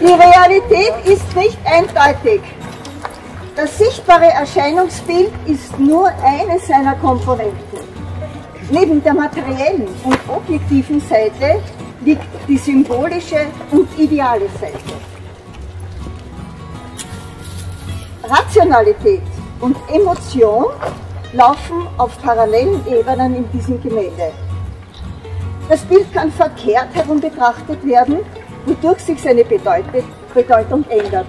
Die Realität ist nicht eindeutig. Das sichtbare Erscheinungsbild ist nur eine seiner Komponenten. Neben der materiellen und objektiven Seite liegt die symbolische und ideale Seite. Rationalität und Emotion laufen auf parallelen Ebenen in diesem Gemälde. Das Bild kann verkehrt herum betrachtet werden, wodurch sich seine Bedeutung ändert.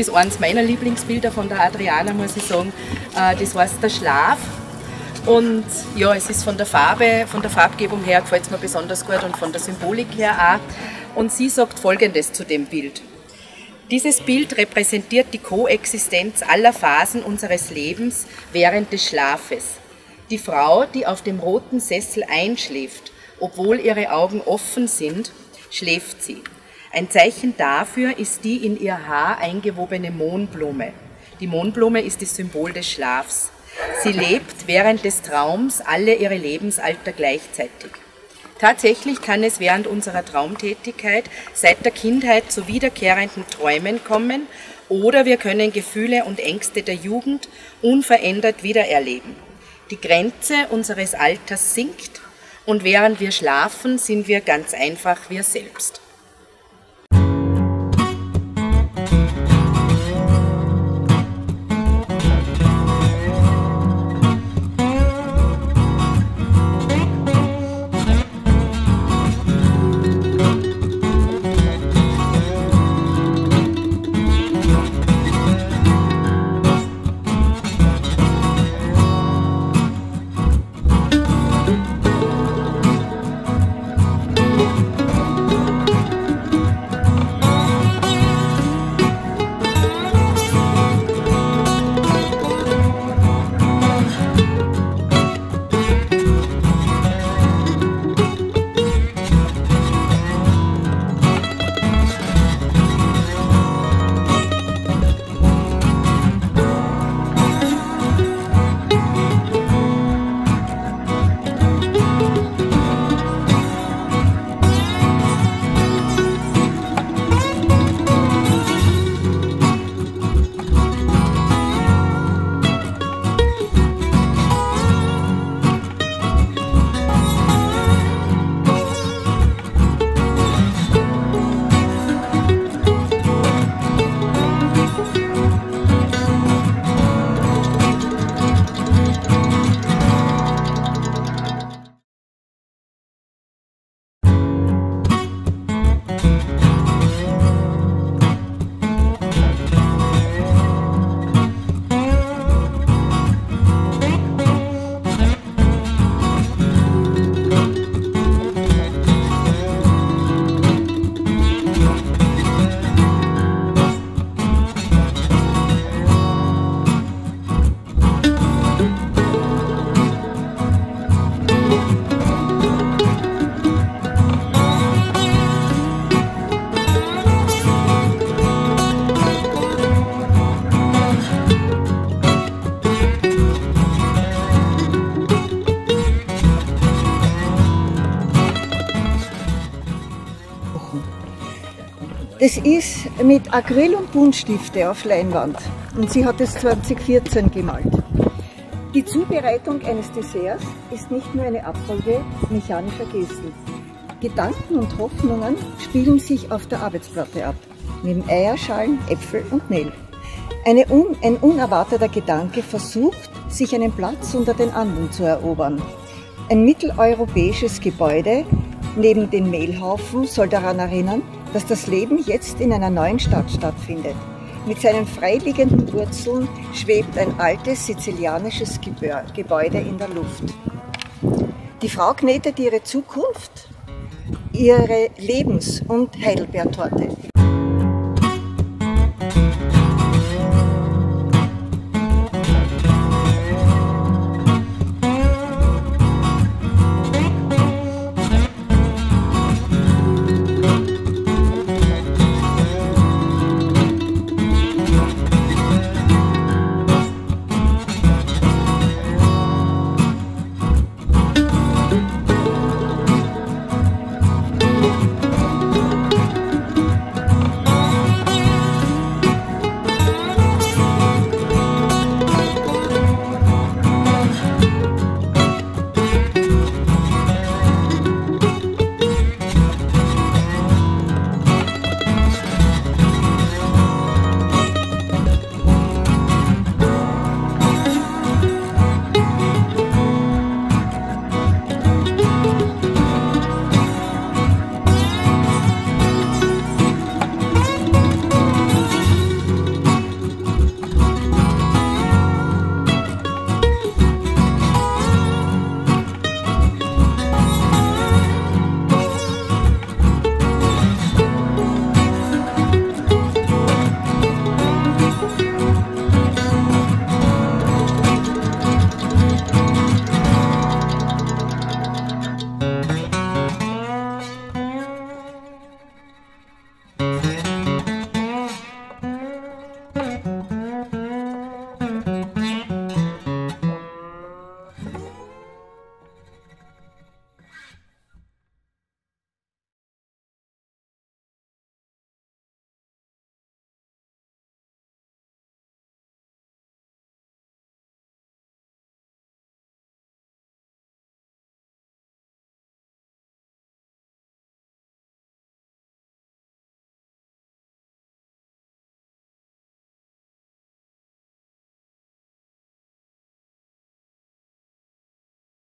Ist eines meiner Lieblingsbilder von der Adriana, muss ich sagen. Äh, das heißt der Schlaf. Und ja, es ist von der Farbe, von der Farbgebung her gefällt es mir besonders gut und von der Symbolik her auch. Und sie sagt folgendes zu dem Bild. Dieses Bild repräsentiert die Koexistenz aller Phasen unseres Lebens während des Schlafes. Die Frau, die auf dem roten Sessel einschläft, obwohl ihre Augen offen sind, schläft sie. Ein Zeichen dafür ist die in ihr Haar eingewobene Mohnblume. Die Mohnblume ist das Symbol des Schlafs. Sie lebt während des Traums alle ihre Lebensalter gleichzeitig. Tatsächlich kann es während unserer Traumtätigkeit seit der Kindheit zu wiederkehrenden Träumen kommen oder wir können Gefühle und Ängste der Jugend unverändert wiedererleben. Die Grenze unseres Alters sinkt und während wir schlafen, sind wir ganz einfach wir selbst. Das ist mit Acryl und Buntstifte auf Leinwand und sie hat es 2014 gemalt. Die Zubereitung eines Desserts ist nicht nur eine Abfolge mechanischer Gesten. Gedanken und Hoffnungen spielen sich auf der Arbeitsplatte ab, neben Eierschalen, Äpfel und Mehl. Un, ein unerwarteter Gedanke versucht, sich einen Platz unter den anderen zu erobern. Ein mitteleuropäisches Gebäude neben dem Mehlhaufen soll daran erinnern, dass das Leben jetzt in einer neuen Stadt stattfindet. Mit seinen freiliegenden Wurzeln schwebt ein altes sizilianisches Gebäude in der Luft. Die Frau knetet ihre Zukunft, ihre Lebens- und Heidelbeertorte.